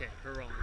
Okay, her rolling.